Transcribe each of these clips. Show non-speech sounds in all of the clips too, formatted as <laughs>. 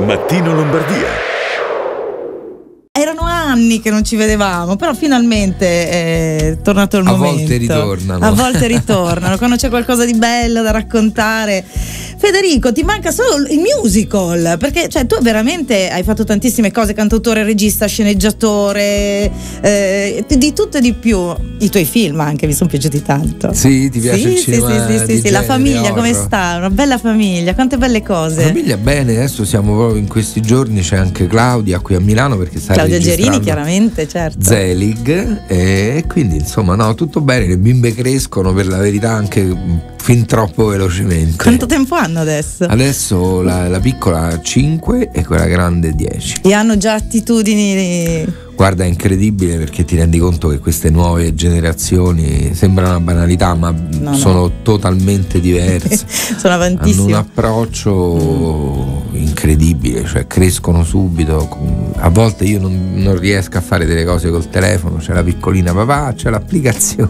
Mattino Lombardia erano anni che non ci vedevamo, però finalmente è tornato il a momento. A volte ritornano. A volte ritornano, <laughs> quando c'è qualcosa di bello da raccontare. Federico, ti manca solo il musical, perché cioè, tu veramente hai fatto tantissime cose, cantautore, regista, sceneggiatore, eh, di tutto e di più. I tuoi film anche mi sono piaciuti tanto. Sì, ti piace sì, il cinema Sì, sì, sì, sì. la famiglia horror. come sta? Una bella famiglia, quante belle cose. La famiglia bene, adesso siamo proprio in questi giorni, c'è anche Claudia qui a Milano perché sta Claudia Gerini chiaramente, certo. Zelig e quindi insomma no, tutto bene, le bimbe crescono per la verità anche fin troppo velocemente. Quanto tempo hanno adesso? Adesso la, la piccola ha 5 e quella grande 10. E hanno già attitudini Guarda, è incredibile perché ti rendi conto che queste nuove generazioni sembrano una banalità, ma no, sono no. totalmente diverse. <laughs> sono avantissime. Hanno un approccio mm. incredibile, cioè crescono subito. A volte io non, non, riesco a fare delle cose col telefono, c'è la piccolina papà, c'è l'applicazione.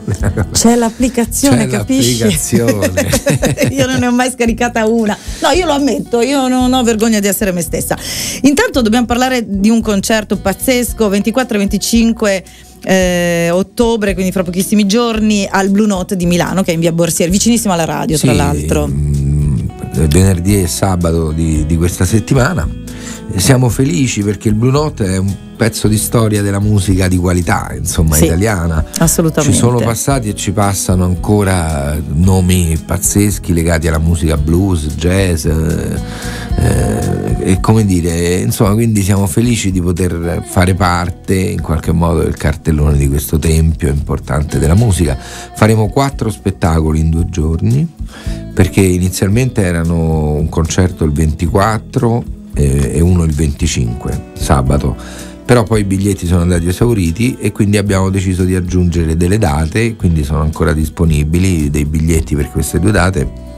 C'è l'applicazione, c'è capisci? l'applicazione. <laughs> io non ne ho mai scaricata una. No, io lo ammetto, io non ho vergogna di essere me stessa. Intanto dobbiamo parlare di un concerto pazzesco, 24 e 25 eh, ottobre, quindi fra pochissimi giorni, al Blue Note di Milano, che è in via Borsieri, vicinissimo alla radio, sì, tra l'altro. Mh, venerdì e sabato di, di questa settimana. Siamo felici perché il Blue Note è un pezzo di storia della musica di qualità, insomma, sì, italiana. Assolutamente. Ci sono passati e ci passano ancora nomi pazzeschi legati alla musica blues, jazz, eh, e come dire, insomma, quindi siamo felici di poter fare parte in qualche modo del cartellone di questo tempio importante della musica. Faremo quattro spettacoli in due giorni, perché inizialmente erano un concerto il 24 eh, e uno il 25, sabato però poi i biglietti sono andati esauriti e quindi abbiamo deciso di aggiungere delle date, quindi sono ancora disponibili dei biglietti per queste due date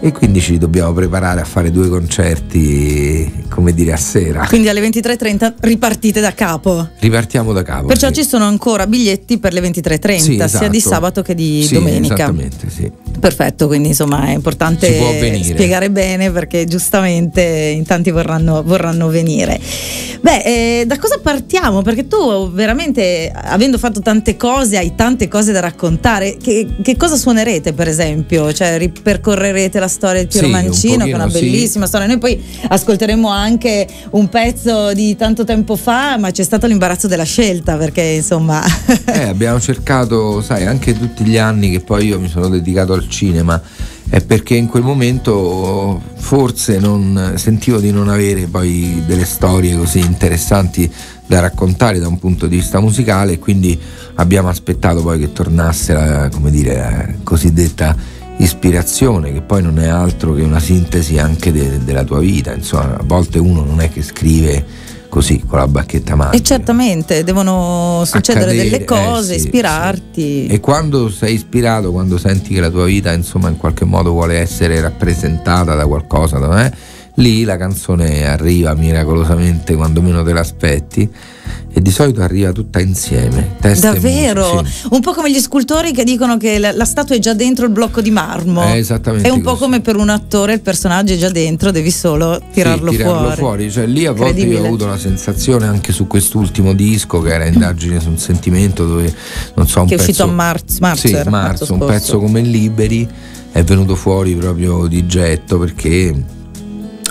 e quindi ci dobbiamo preparare a fare due concerti come dire a sera quindi alle 23.30 ripartite da capo ripartiamo da capo perciò sì. ci sono ancora biglietti per le 23.30 sì, esatto. sia di sabato che di sì, domenica esattamente sì perfetto quindi insomma è importante spiegare bene perché giustamente in tanti vorranno, vorranno venire beh eh, da cosa partiamo perché tu veramente avendo fatto tante cose hai tante cose da raccontare che, che cosa suonerete per esempio cioè ripercorrerete la storia del Piero sì, Mancino, che è una bellissima sì. storia. Noi poi ascolteremo anche un pezzo di tanto tempo fa, ma c'è stato l'imbarazzo della scelta perché insomma. <laughs> eh, abbiamo cercato, sai, anche tutti gli anni che poi io mi sono dedicato al cinema. È perché in quel momento forse non, sentivo di non avere poi delle storie così interessanti da raccontare da un punto di vista musicale e quindi abbiamo aspettato poi che tornasse la, dire, la cosiddetta ispirazione che poi non è altro che una sintesi anche de- della tua vita insomma a volte uno non è che scrive così con la bacchetta magica e certamente devono succedere Accadere, delle cose eh, sì, ispirarti sì. e quando sei ispirato quando senti che la tua vita insomma in qualche modo vuole essere rappresentata da qualcosa da lì la canzone arriva miracolosamente quando meno te l'aspetti e di solito arriva tutta insieme. Davvero? Sì. Un po' come gli scultori che dicono che la, la, statua è già dentro il blocco di marmo. È esattamente È un così. po' come per un attore il personaggio è già dentro, devi solo tirarlo, sì, tirarlo fuori. fuori. Cioè, lì a volte io ho avuto la sensazione anche su quest'ultimo disco che era Indagine su un sentimento dove non so un che è pezzo, uscito a marzo, marzo, sì, era marzo un pezzo come Liberi è venuto fuori proprio di getto perché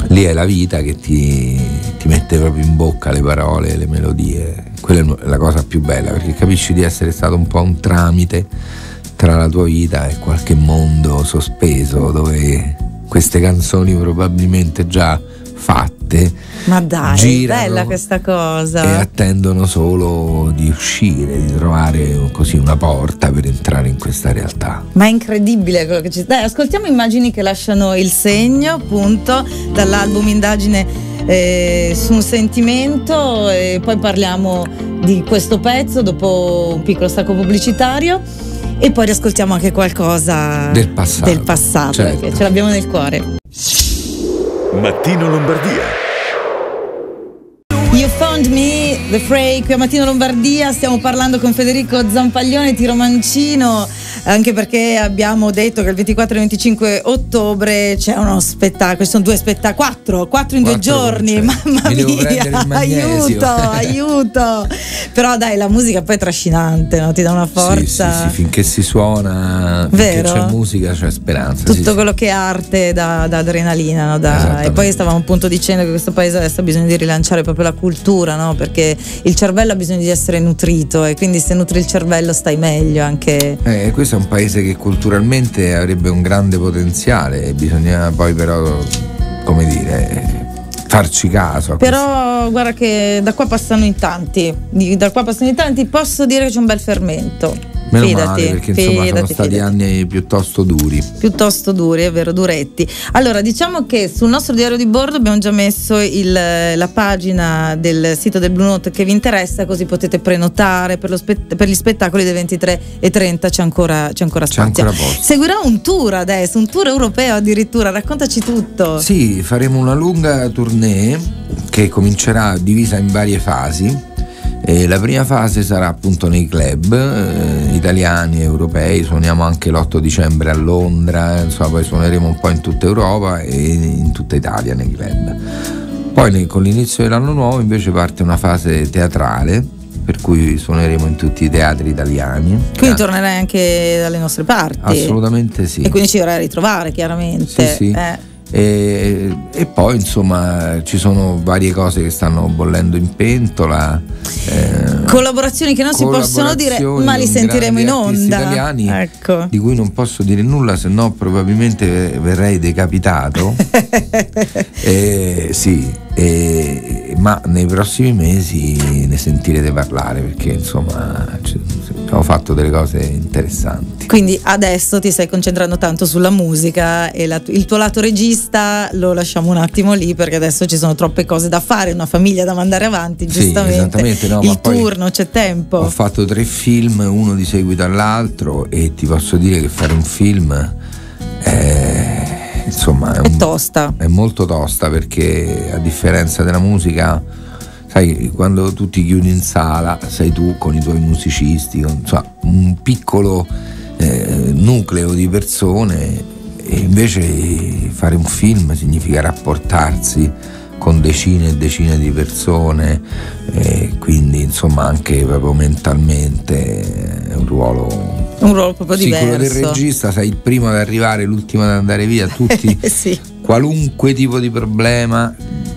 lì è la vita che ti, ti, mette proprio in bocca le parole, le melodie. Quella è la cosa più bella perché capisci di essere stato un po' un tramite tra la tua vita e qualche mondo sospeso dove queste canzoni probabilmente già fatte ma dai girano bella questa cosa. e attendono solo di uscire di trovare così una porta per entrare in questa realtà. Ma è incredibile quello che ci dai ascoltiamo immagini che lasciano il segno appunto dall'album indagine eh, su un sentimento e poi parliamo di questo pezzo dopo un piccolo stacco pubblicitario. E poi riascoltiamo anche qualcosa del passato, del passato certo. perché ce l'abbiamo nel cuore Mattino Lombardia. You Found Me, The Fray, qui a Mattino Lombardia. Stiamo parlando con Federico Zampaglione, Tiro Mancino, anche perché abbiamo detto che il 24 e 25 ottobre c'è uno spettacolo, sono due spettacoli, quattro, quattro in quattro due giorni, mamma mia, aiuto, aiuto. Però dai, la musica poi è trascinante, no? ti dà una forza. Sì, sì, sì finché si suona, Vero? finché c'è musica c'è speranza. Tutto quello che è arte da, da adrenalina, no? da, e poi stavamo appunto dicendo che questo paese adesso ha bisogno di rilanciare proprio la cultura, no? perché il cervello ha bisogno di essere nutrito e quindi se nutri il cervello stai meglio anche. Eh, questo è un paese che culturalmente avrebbe un grande potenziale, bisogna poi però, come dire, farci caso. Però questo. guarda che da qua passano in tanti, da qua passano in tanti, posso dire che c'è un bel fermento. Meno fidati, male, perché insomma fidati, sono stati fidati. anni piuttosto duri. Piuttosto duri, è vero, duretti. Allora, diciamo che sul nostro diario di bordo abbiamo già messo il, la pagina del sito del Blue Note che vi interessa, così potete prenotare per, spett- per gli spettacoli dei 23 e 30, c'è ancora, c'è ancora spazio. C'è ancora. Seguirà un tour adesso, un tour europeo addirittura, raccontaci tutto. Sì, faremo una lunga tournée che comincerà divisa in varie fasi e la prima fase sarà appunto nei club eh, italiani, europei, suoniamo anche l'8 dicembre a Londra, insomma poi suoneremo un po' in tutta Europa e in tutta Italia nei club. Poi con l'inizio dell'anno nuovo invece parte una fase teatrale per cui suoneremo in tutti i teatri italiani. Quindi tornerai anche dalle nostre parti? Assolutamente sì. E quindi ci vorrai ritrovare chiaramente. Sì, sì. Eh. E, e, poi insomma ci sono varie cose che stanno bollendo in pentola. Eh, collaborazioni che non si possono dire, ma li sentiremo in onda. italiani ecco. di cui non posso dire nulla, se no probabilmente verrei decapitato. <laughs> eh, sì, eh, ma nei prossimi mesi ne sentirete parlare perché insomma abbiamo fatto delle cose interessanti. Quindi adesso ti stai concentrando tanto sulla musica e la, il tuo lato regista lo lasciamo un attimo lì perché adesso ci sono troppe cose da fare, una famiglia da mandare avanti, giustamente. Sì, no, il tour non c'è tempo. Ho fatto tre film, uno di seguito all'altro e ti posso dire che fare un film è insomma è, un, è tosta. È molto tosta perché a differenza della musica, sai, quando tu ti chiudi in sala, sei tu con i tuoi musicisti, con insomma, un piccolo eh, nucleo di persone e invece fare un film significa rapportarsi con decine e decine di persone e quindi insomma anche proprio mentalmente è un ruolo un ruolo proprio diverso. quello del regista, sei il primo ad arrivare, l'ultimo ad andare via, <laughs> tutti, sì. qualunque tipo di problema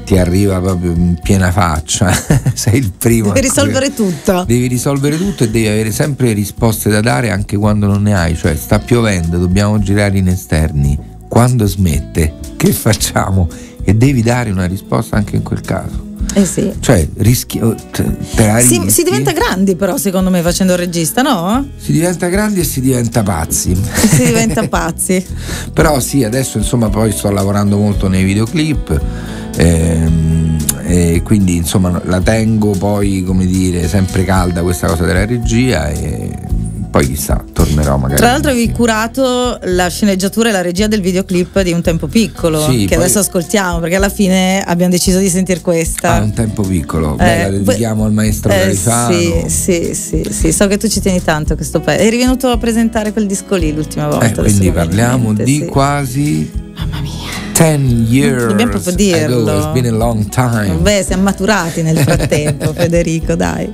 ti arriva proprio in piena faccia, <laughs> sei il primo. Devi risolvere tutto. Devi risolvere tutto e devi avere sempre risposte da dare anche quando non ne hai, cioè sta piovendo, dobbiamo girare in esterni, quando smette, che facciamo? E devi dare una risposta anche in quel caso. Eh sì. Cioè, rischi. Oh, si, si, diventa grandi, però, secondo me, facendo il regista, no? Si diventa grandi e si diventa pazzi. Si diventa <laughs> pazzi. però sì, adesso insomma poi sto lavorando molto nei videoclip. Ehm, e quindi insomma la tengo poi come dire sempre calda questa cosa della regia e poi chissà, tornerò magari. Tra l'altro avevi curato la sceneggiatura e la regia del videoclip di Un tempo piccolo, sì, che poi... adesso ascoltiamo, perché alla fine abbiamo deciso di sentire questa. Ah, Un tempo piccolo, eh, Beh, la dedichiamo al maestro eh, Califano. Sì, sì, sì, sì, so che tu ci tieni tanto questo pezzo. Eri venuto a presentare quel disco lì l'ultima volta. Eh, quindi parliamo di sì. quasi... 10 years Dobbiamo proprio dirlo. Ago. It's been a long time. Beh, siamo maturati nel frattempo, <laughs> Federico, dai.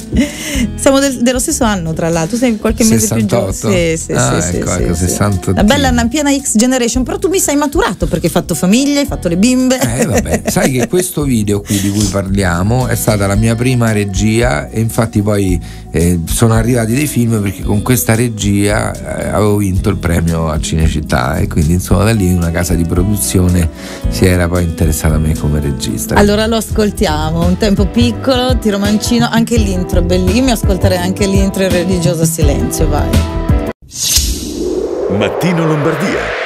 Siamo del, dello stesso anno, tra l'altro. Tu sei qualche mese 68. più giovane. Sì, sì, ah, sì, ecco, sì, ecco, sì, 60 La bella una piena X generation, però tu mi sei maturato perché hai fatto famiglia, hai fatto le bimbe. Eh, vabbè, <laughs> sai che questo video qui di cui parliamo è stata la mia prima regia e infatti poi eh, sono arrivati dei film perché con questa regia eh, avevo vinto il premio a Cinecittà e quindi insomma da lì una casa di produzione si era poi interessata a me come regista. Allora lo ascoltiamo, un tempo piccolo, tiro mancino, anche l'intro è bellissimo, ascolterei anche l'intro il religioso silenzio, vai. Mattino Lombardia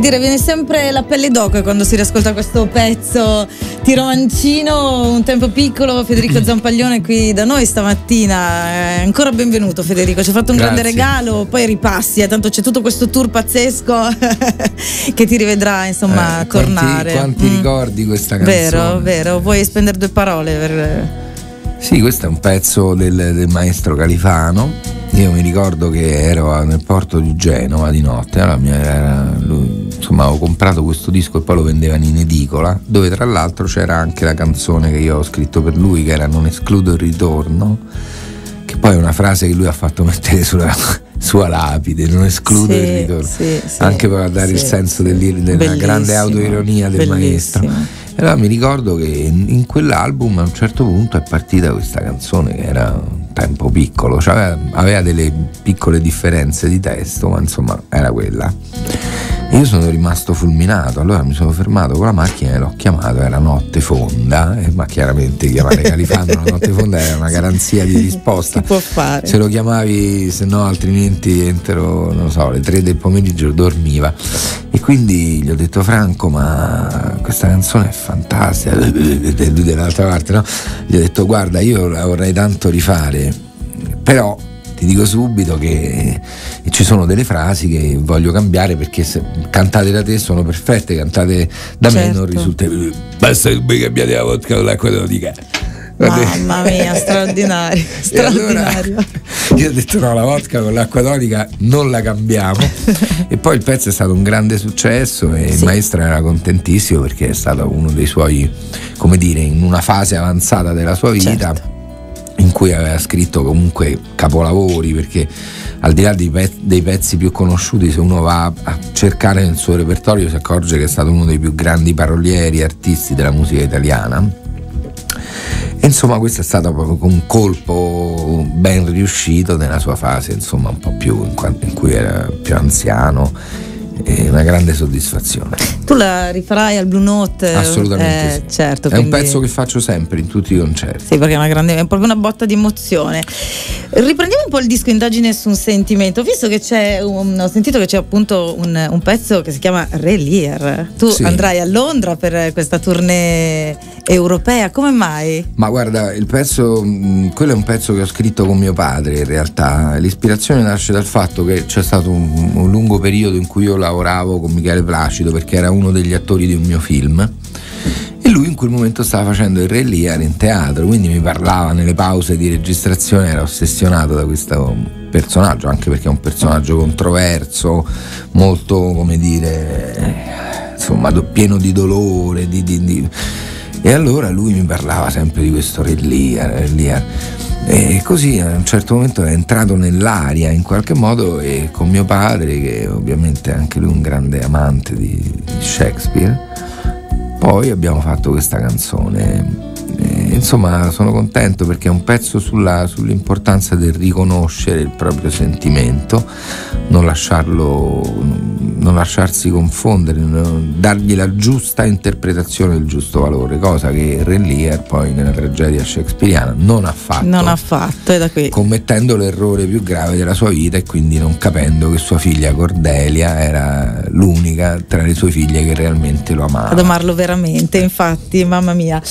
dire, viene sempre la pelle d'oca quando si riascolta questo pezzo. Tiro mancino, un tempo piccolo, Federico Zampaglione qui da noi stamattina. Eh, ancora benvenuto Federico, ci ha fatto un Grazie. grande regalo, poi ripassi, eh, tanto c'è tutto questo tour pazzesco <laughs> che ti rivedrà insomma eh, tornare. Quanti, quanti mm. ricordi questa canzone? Vero, vero, vuoi spendere due parole per... Sì, questo è un pezzo del, del maestro Califano io mi ricordo che ero nel porto di Genova di notte, allora era, lui, insomma avevo comprato questo disco e poi lo vendevano in edicola, dove tra l'altro c'era anche la canzone che io ho scritto per lui, che era Non escludo il ritorno, che poi è una frase che lui ha fatto mettere sulla <laughs> sua lapide, non escludo sì, il ritorno, sì, sì, anche per dare il senso della bellissimo, grande autoironia del bellissimo. maestro. E allora mi ricordo che in quell'album a un certo punto è partita questa canzone che era un tempo piccolo, cioè aveva, aveva delle piccole differenze di testo, ma insomma era quella. Io sono rimasto fulminato, allora mi sono fermato con la macchina e l'ho chiamato, era notte fonda, eh, ma chiaramente chiamare Califano la notte fonda era una <laughs> garanzia di risposta. Si può fare. Se lo chiamavi, se no altrimenti entro, non so, le tre del pomeriggio dormiva. E quindi gli ho detto Franco, ma questa canzone è fantastica, <laughs> lui dall'altra parte, no? Gli ho detto guarda, io la vorrei tanto rifare, però ti dico subito che ci sono delle frasi che voglio cambiare perché se cantate da te sono perfette, cantate da certo. me non risulta. Basta che mi cambiate la vodka con l'acqua tonica. Mamma mia, straordinario, <laughs> straordinario. Allora, io ho detto no, la vodka con l'acqua tonica non la cambiamo. e poi il pezzo è stato un grande successo e sì. il maestro era contentissimo perché è stato uno dei suoi, come dire, in una fase avanzata della sua vita. Certo in cui aveva scritto comunque capolavori perché al di là dei, pezzi, dei pezzi più conosciuti se uno va a cercare nel suo repertorio si accorge che è stato uno dei più grandi parolieri artisti della musica italiana e insomma questo è stato proprio un colpo ben riuscito nella sua fase insomma un po' più in, cui era più anziano è una grande soddisfazione. Tu la rifarai al Blue Note? Assolutamente. Eh, sì. certo, è quindi... un pezzo che faccio sempre in tutti i concerti. Sì, perché è, una grande, è proprio una botta di emozione. Riprendiamo un po' il disco Indagine su un sentimento, visto che c'è un, ho sentito che c'è appunto un, un pezzo che si chiama Relier. Tu sì. andrai a Londra per questa tournée europea, come mai? Ma guarda, il pezzo, quello è un pezzo che ho scritto con mio padre in realtà. L'ispirazione nasce dal fatto che c'è stato un, un lungo periodo in cui io lavoravo con Michele Placido perché era uno degli attori di un mio film lui in quel momento stava facendo il Re Lear in teatro, quindi mi parlava nelle pause di registrazione, era ossessionato da questo personaggio, anche perché è un personaggio controverso, molto, come dire, insomma, pieno di dolore, di, di, di... e allora lui mi parlava sempre di questo Re Lear, Re Lear. E così a un certo momento è entrato nell'aria in qualche modo e con mio padre, che ovviamente è anche lui un grande amante di Shakespeare, poi abbiamo fatto questa canzone. E, insomma, sono contento perché è un pezzo sulla, sull'importanza del riconoscere il proprio sentimento, non lasciarlo non lasciarsi confondere, dargli la giusta interpretazione del giusto valore, cosa che Re Lear poi nella tragedia shakespeariana non ha fatto. Non ha fatto, è da qui. Commettendo l'errore più grave della sua vita e quindi non capendo che sua figlia Cordelia era l'unica tra le sue figlie che realmente lo amava. Ad amarlo veramente, infatti, mamma mia.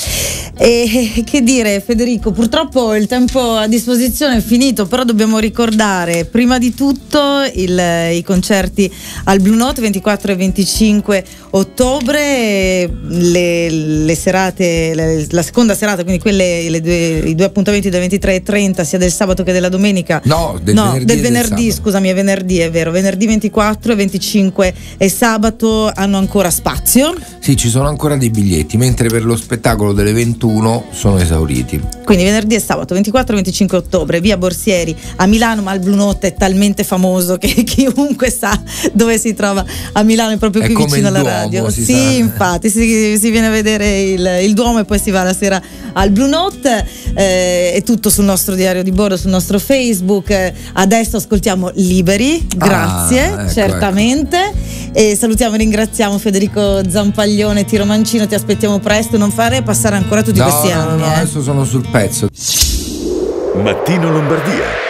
E <laughs> che dire, Federico, purtroppo il tempo a disposizione è finito, però dobbiamo ricordare prima di tutto il, i concerti al Blue Note 24 e 25 ottobre, le, le serate, le, la seconda serata, quindi quelle, due, i due appuntamenti del 23 e 30 sia del sabato che della domenica. No, del no, venerdì, del venerdì del scusami, è venerdì, è vero, venerdì 24 e 25 e sabato hanno ancora spazio. Sì, ci sono ancora dei biglietti, mentre per lo spettacolo delle 21 sono esauriti. Quindi venerdì e sabato 24 e 25 ottobre, via Borsieri a Milano, ma il Blue Note è talmente famoso che <laughs> chiunque sa dove si trova a Milano è proprio è qui vicino alla Duomo, radio. sì, sa. <laughs> infatti, si, si, viene a vedere il, il, Duomo e poi si va la sera al Blue Note. Eh, è tutto sul nostro diario di bordo, sul nostro Facebook. Eh, adesso ascoltiamo Liberi, grazie, ah, ecco, certamente. Ecco. E salutiamo e ringraziamo Federico Zampaglione, Tiro Mancino, ti aspettiamo presto, non fare passare ancora tutti no, questi no, anni. No, eh. adesso sono sul pezzo. Mattino Lombardia